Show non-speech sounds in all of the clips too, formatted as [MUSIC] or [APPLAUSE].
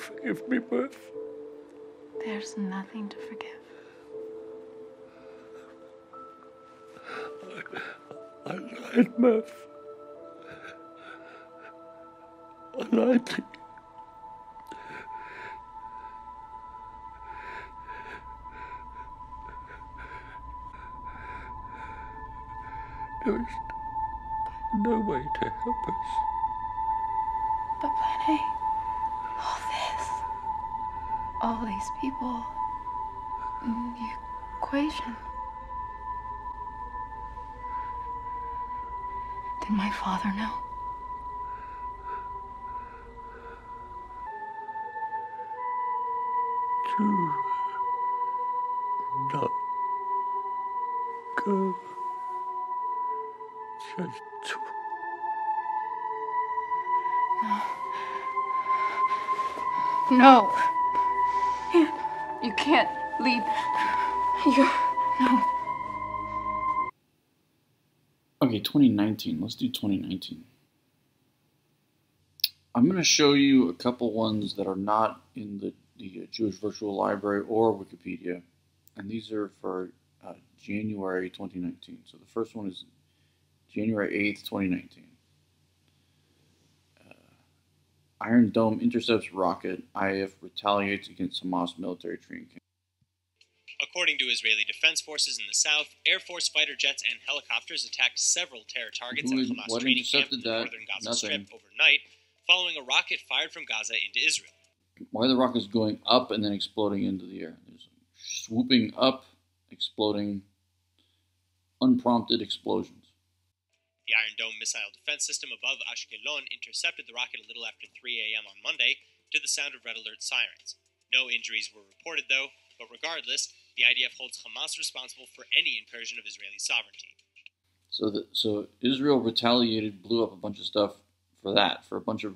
Forgive me, Murph. There's nothing to forgive. I lied, Murph. I lied to you. There was no way to help us. But Plan A, all these people, mm, the equation. Did my father know? Do not go. Just No. You can't leave. You, no. Okay, 2019. Let's do 2019. I'm going to show you a couple ones that are not in the, the Jewish Virtual Library or Wikipedia, and these are for uh, January 2019. So the first one is January 8th, 2019. Uh, Iron Dome intercepts rocket. IF retaliates against Hamas military training camp. According to Israeli Defense Forces in the south, Air Force fighter jets and helicopters attacked several terror targets Who at in- Hamas what training camp in the northern Gaza Nothing. Strip overnight, following a rocket fired from Gaza into Israel. Why the rockets going up and then exploding into the air? There's swooping up, exploding, unprompted explosions. The Iron Dome missile defense system above Ashkelon intercepted the rocket a little after 3 a.m. on Monday to the sound of red alert sirens. No injuries were reported, though, but regardless, the IDF holds Hamas responsible for any incursion of Israeli sovereignty. So the, so Israel retaliated, blew up a bunch of stuff for that, for a bunch of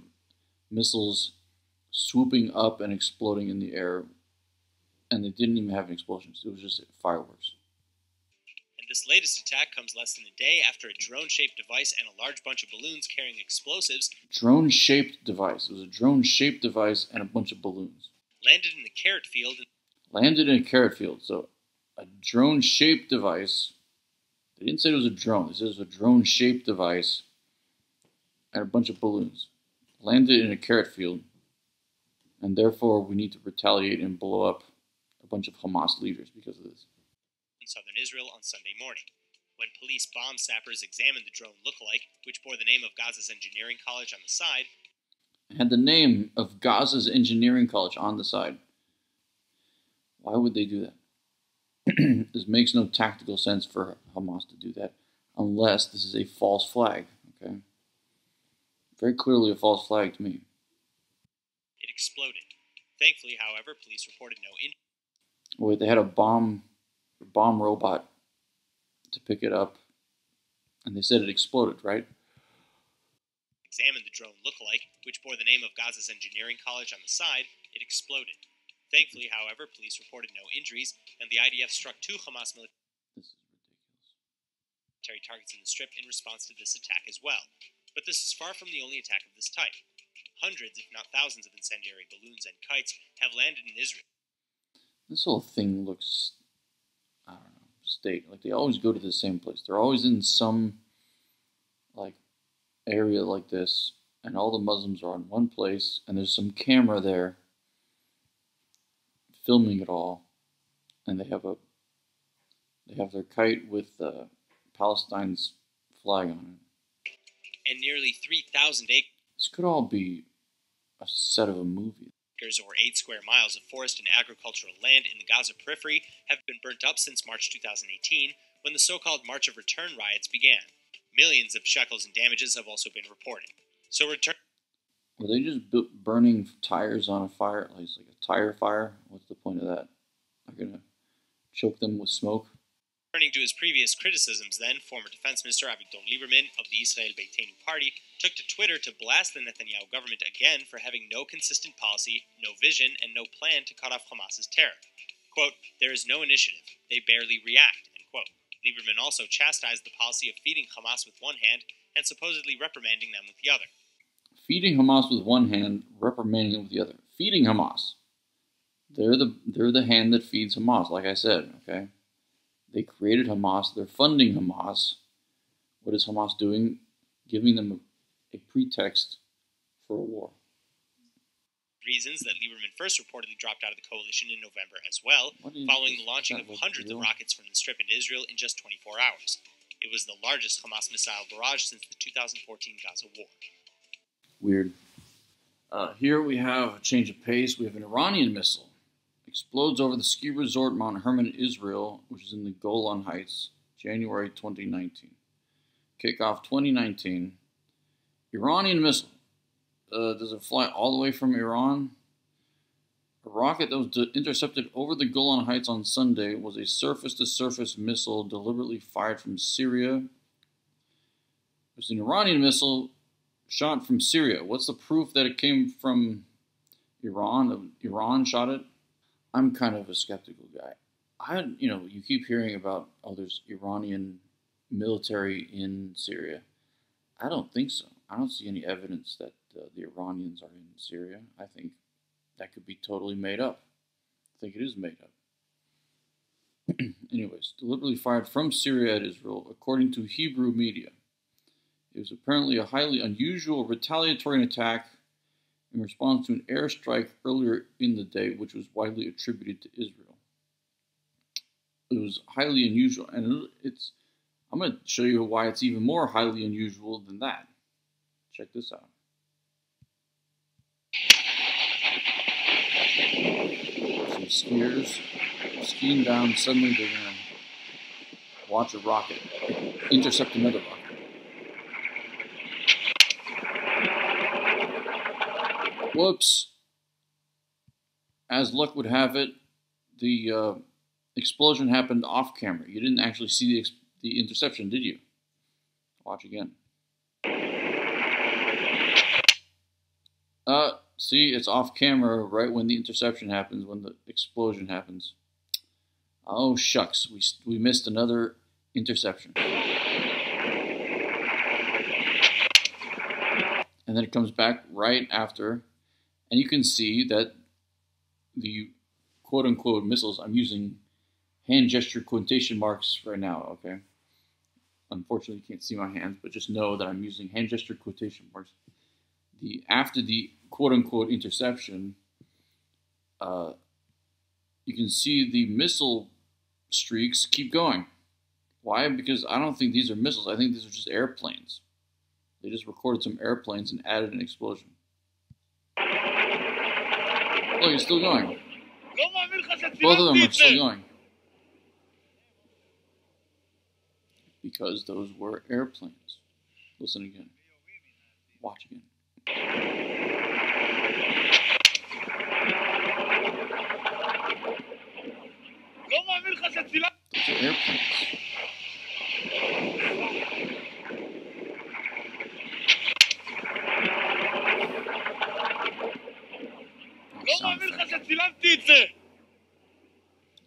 missiles swooping up and exploding in the air, and they didn't even have explosions. It was just fireworks. This latest attack comes less than a day after a drone shaped device and a large bunch of balloons carrying explosives Drone-shaped device. It was a drone-shaped device and a bunch of balloons. landed in the carrot field Landed in a carrot field. So a drone-shaped device. They didn't say it was a drone. They said it was a drone-shaped device and a bunch of balloons. Landed in a carrot field, and therefore we need to retaliate and blow up a bunch of Hamas leaders because of this. Southern Israel on Sunday morning. When police bomb sappers examined the drone lookalike, which bore the name of Gaza's engineering college on the side, had the name of Gaza's engineering college on the side. Why would they do that? [CLEARS THROAT] this makes no tactical sense for Hamas to do that unless this is a false flag. Okay, very clearly a false flag to me. it exploded. Thankfully, however, police reported no injuries. Wait, they had a bomb, bomb robot to pick it up, and they said it exploded, right? Examined the drone lookalike, which bore the name of Gaza's engineering college on the side, it exploded. Thankfully, however, police reported no injuries, and the IDF struck two Hamas military This is ridiculous. targets in the strip in response to this attack as well. But this is far from the only attack of this type. Hundreds, if not thousands, of incendiary balloons and kites have landed in Israel. This whole thing looks, I don't know, state. Like they always go to the same place. They're always in some, like, area like this, and all the Muslims are in one place, and there's some camera there filming it all, and they have a, they have their kite with uh, Palestine's flag on it. And nearly 3,000 acres. This could all be a set of a movie. Acres or 8 square miles of forest and agricultural land in the Gaza periphery have been burnt up since March 2018, when the so called March of Return riots began. Millions of shekels in damages have also been reported. So, return. Were they just bu- burning tires on a fire? Like like a tire fire? What's the point of that? They're gonna choke them with smoke. Turning to his previous criticisms, then, former Defense Minister Avigdor Lieberman of the Israel Beitenu party took to Twitter to blast the Netanyahu government again for having no consistent policy, no vision, and no plan to cut off Hamas's terror. Quote, There is no initiative. They barely react. End quote. Lieberman also chastised the policy of feeding Hamas with one hand and supposedly reprimanding them with the other. Feeding Hamas with one hand, reprimanding it with the other. feeding Hamas. They're the they're the hand that feeds Hamas, like I said, okay? They created Hamas, they're funding Hamas. What is Hamas doing? Giving them a, a pretext for a war. Reasons that Lieberman first reportedly dropped out of the coalition in November as well, following the launching of hundreds of rockets from the Strip into Israel in just 24 hours. It was the largest Hamas missile barrage since the 2014 Gaza war. Weird. Uh, here we have a change of pace. We have an Iranian missile explodes over the ski resort Mount Hermon, Israel, which is in the Golan Heights, January 2019. Kickoff 2019. Iranian missile. Uh, does it fly all the way from Iran? A rocket that was intercepted over the Golan Heights on Sunday was a surface to surface missile deliberately fired from Syria. It was an Iranian missile shot from Syria. What's the proof that it came from Iran? Iran shot it? I'm kind of a skeptical guy. I, you know, you keep hearing about oh, there's Iranian military in Syria. I don't think so. I don't see any evidence that uh, the Iranians are in Syria. I think that could be totally made up. I think it is made up. [CLEARS THROAT] Anyways, deliberately fired from Syria at Israel, according to Hebrew media. It was apparently a highly unusual retaliatory attack in response to an airstrike earlier in the day, which was widely attributed to Israel. It was highly unusual, and it's. I'm going to show you why it's even more highly unusual than that. Check this out. Some skiers skiing down. Suddenly, they're going to watch a rocket intercept another rocket. Whoops. As luck would have it, the uh, explosion happened off camera. You didn't actually see the, the interception, did you? Watch again. Uh, see, it's off camera right when the interception happens, when the explosion happens. Oh, shucks. We, we missed another interception. And then it comes back right after, and you can see that the quote unquote missiles, I'm using hand gesture quotation marks right now, okay? Unfortunately, you can't see my hands, but just know that I'm using hand gesture quotation marks. The after the quote unquote interception, uh, you can see the missile streaks keep going. Why? Because I don't think these are missiles. I think these are just airplanes. They just recorded some airplanes and added an explosion. Look, it's still going. Both of them are still going. Because those were airplanes. Listen again. Watch again. Those are airplanes. No sound effect.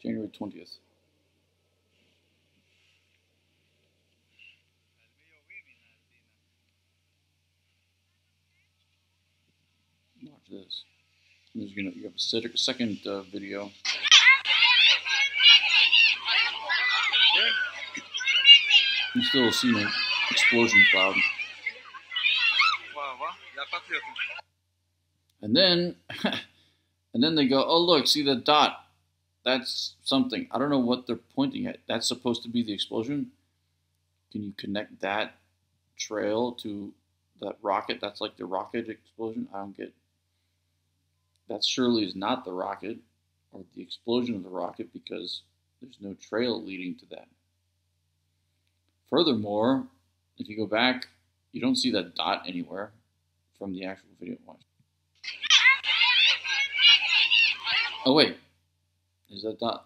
January 20th. Watch this. There's gonna you have a second uh, video. You still see an explosion cloud. And then, [LAUGHS] and then they go, oh look, see the dot? That's something. I don't know what they're pointing at. That's supposed to be the explosion. Can you connect that trail to that rocket? That's like the rocket explosion. I don't get. That surely is not the rocket or the explosion of the rocket because there's no trail leading to that. Furthermore, if you go back, you don't see that dot anywhere from the actual video. Watch. Oh wait, is that dot?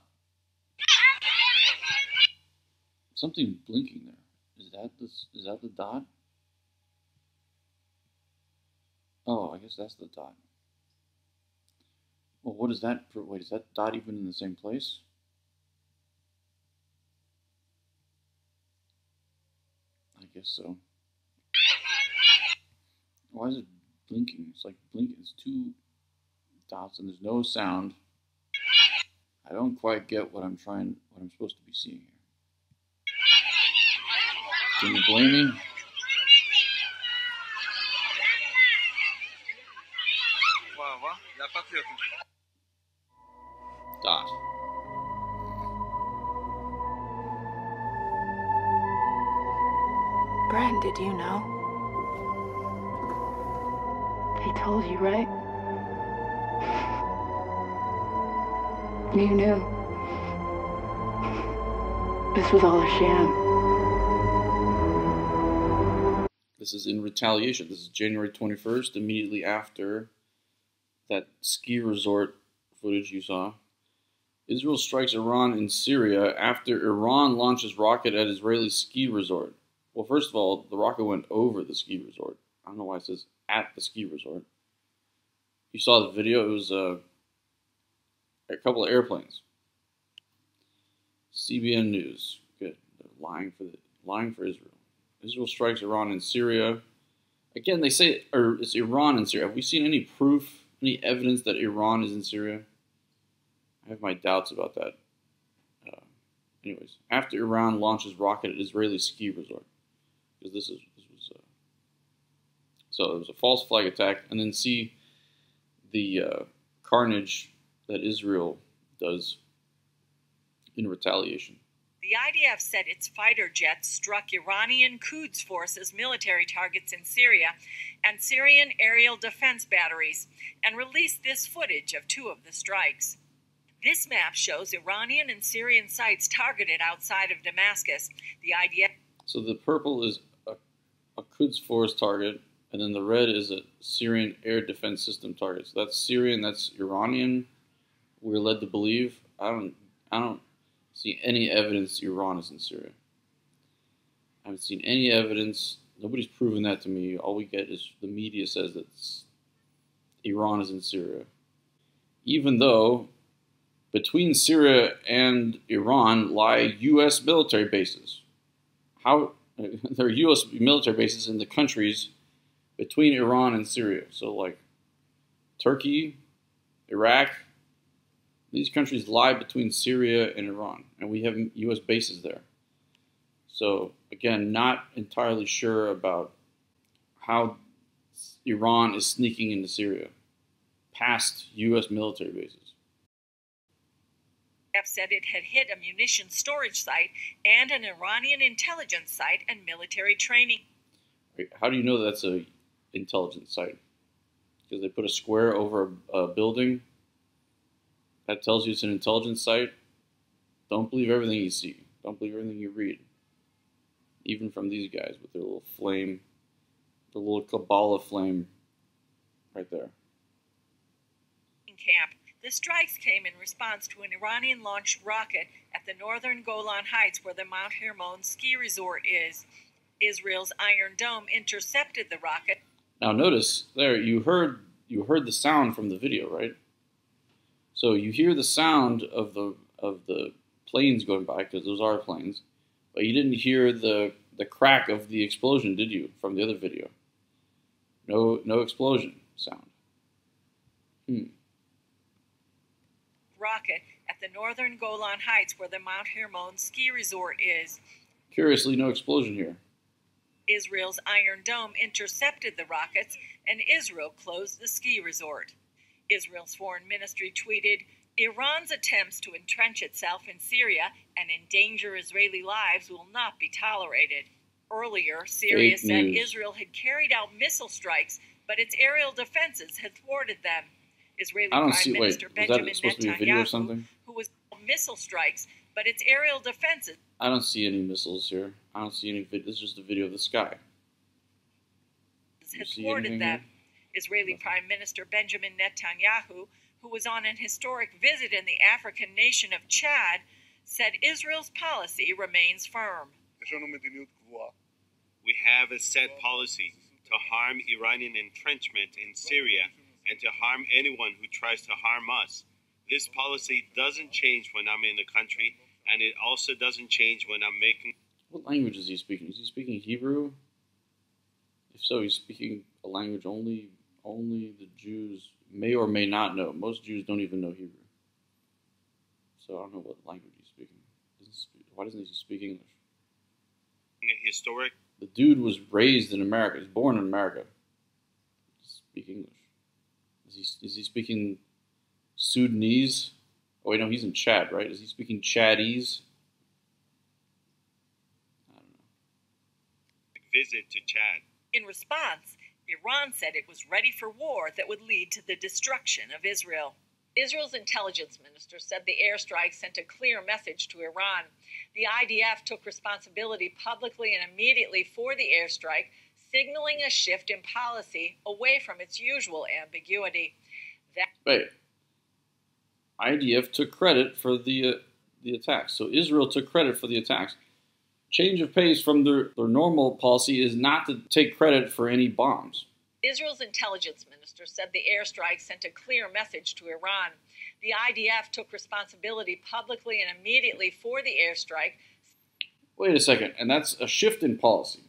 Something blinking there. Is that this? Is that the dot? Oh, I guess that's the dot. Well, what is that? Wait, is that dot even in the same place? I guess so. Why is it blinking? It's like blinking. It's two dots, and there's no sound. I don't quite get what I'm trying, what I'm supposed to be seeing here. Can you blame me? Dot. Brand, did you know? He told you, right? You knew. This was all a sham. This is in retaliation. This is January 21st, immediately after that ski resort footage you saw. Israel strikes Iran in Syria after Iran launches rocket at Israeli ski resort. Well, first of all, the rocket went over the ski resort. I don't know why it says at the ski resort. You saw the video. It was uh, a couple of airplanes. CBN News. Good. They're lying for the lying for Israel. Israel strikes Iran in Syria. Again, they say or it's Iran in Syria. Have we seen any proof, any evidence that Iran is in Syria? I have my doubts about that. Uh, anyways, after Iran launches rocket at Israeli ski resort, because this is this was uh, so it was a false flag attack, and then see the uh, carnage that Israel does in retaliation. The IDF said its fighter jets struck Iranian Quds forces' military targets in Syria and Syrian aerial defense batteries and released this footage of two of the strikes. This map shows Iranian and Syrian sites targeted outside of Damascus. The IDF. So the purple is a, a Quds force target, and then the red is a Syrian air defense system target. So that's Syrian, that's Iranian. We're led to believe. I don't. I don't see any evidence Iran is in Syria. I haven't seen any evidence. Nobody's proven that to me. All we get is the media says that Iran is in Syria. Even though between Syria and Iran lie U.S. military bases. How [LAUGHS] there are U.S. military bases in the countries between Iran and Syria. So, like Turkey, Iraq, these countries lie between Syria and Iran, and we have U.S. bases there. So, again, not entirely sure about how Iran is sneaking into Syria past U.S. military bases said it had hit a munitions storage site and an Iranian intelligence site and military training. How do you know that's a intelligence site? Because they put a square over a, a building. That tells you it's an intelligence site. Don't believe everything you see. Don't believe everything you read. Even from these guys with their little flame, the little Kabbalah flame right there. In camp the strikes came in response to an Iranian launched rocket at the northern Golan Heights where the Mount Hermon ski resort is. Israel's Iron Dome intercepted the rocket. Now notice there you heard you heard the sound from the video, right? So you hear the sound of the of the planes going by because those are planes, but you didn't hear the the crack of the explosion, did you, from the other video? No no explosion sound. Hmm rocket at the northern Golan Heights where the Mount Hermon ski resort is. Curiously, no explosion here. Israel's Iron Dome intercepted the rockets, and Israel closed the ski resort. Israel's foreign ministry tweeted Iran's attempts to entrench itself in Syria and endanger Israeli lives will not be tolerated. Earlier, Syria Fake said news. Israel had carried out missile strikes, but its aerial defenses had thwarted them. Israeli Prime see. Wait, Minister was Benjamin that supposed to be a video or Netanyahu, something? who was missile strikes, but its aerial defenses I don't see any missiles here. I don't see any. Vid- this is just a video of the sky. Had thwarted them. here? Israeli Prime Minister Benjamin Netanyahu, who was on an historic visit in the African nation of Chad, said Israel's policy remains firm. We have a set policy to harm Iranian entrenchment in Syria and to harm anyone who tries to harm us. This policy doesn't change when I'm in the country, and it also doesn't change when I'm making What language is he speaking? Is he speaking Hebrew? If so, he's speaking a language only only the Jews may or may not know. Most Jews don't even know Hebrew. So I don't know what language he's speaking. Doesn't speak, why doesn't he speak English? a historic The dude was raised in America. He's born in America. Speak English. Is he, is he speaking Sudanese? Oh, wait, no, he's in Chad, right? Is he speaking Chadese? I don't know. visit to Chad. In response, Iran said it was ready for war that would lead to the destruction of Israel. Israel's intelligence minister said the airstrike sent a clear message to Iran. The IDF took responsibility publicly and immediately for the airstrike, signaling a shift in policy away from its usual ambiguity. That Wait. IDF took credit for the uh, the attacks. So Israel took credit for the attacks. Change of pace from their, their normal policy is not to take credit for any bombs. Israel's intelligence minister said the airstrike sent a clear message to Iran. The IDF took responsibility publicly and immediately for the airstrike, Wait a second, and that's a shift in policy.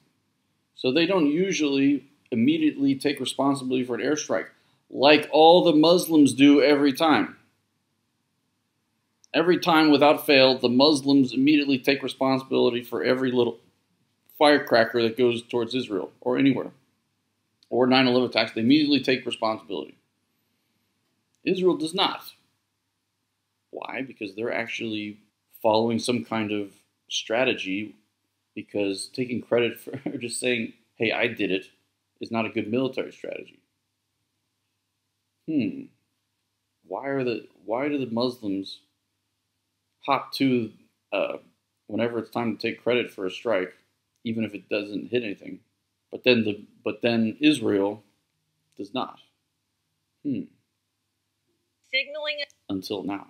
So they don't usually immediately take responsibility for an airstrike, like all the Muslims do every time. Every time without fail, the Muslims immediately take responsibility for every little firecracker that goes towards Israel or anywhere. Or 9 11 attacks, they immediately take responsibility. Israel does not. Why? Because they're actually following some kind of strategy because taking credit for or [LAUGHS] just saying, hey, I did it, is not a good military strategy. Hmm. Why are the why do the Muslims hop to uh, whenever it's time to take credit for a strike, even if it doesn't hit anything, but then the but then Israel does not. Hmm. signaling Until now.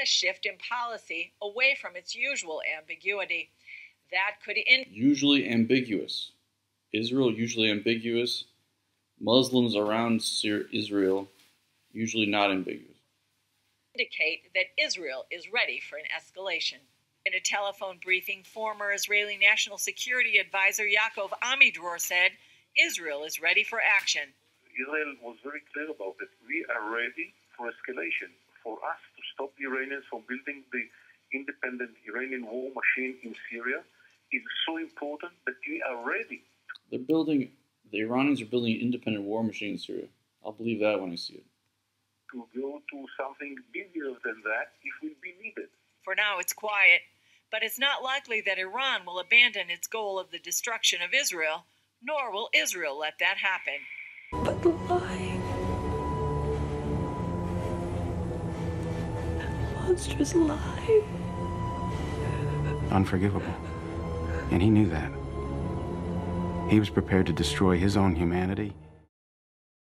a shift in policy away from its usual ambiguity. That could in- Usually ambiguous. Israel usually ambiguous. Muslims around Israel usually not ambiguous. Indicate that Israel is ready for an escalation. In a telephone briefing, former Israeli National Security Advisor Yaakov Amidror said Israel is ready for action. Israel was very clear about it. We are ready for escalation. For us to stop the Iranians from building the independent Iranian war machine in Syria is so important that we are ready. They're building the Iranians are building an independent war machine in Syria. I'll believe that when I see it. To something bigger than that if will be needed. For now, it's quiet, but it's not likely that Iran will abandon its goal of the destruction of Israel, nor will Israel let that happen. But the lying. That monstrous lie. Unforgivable. And he knew that. He was prepared to destroy his own humanity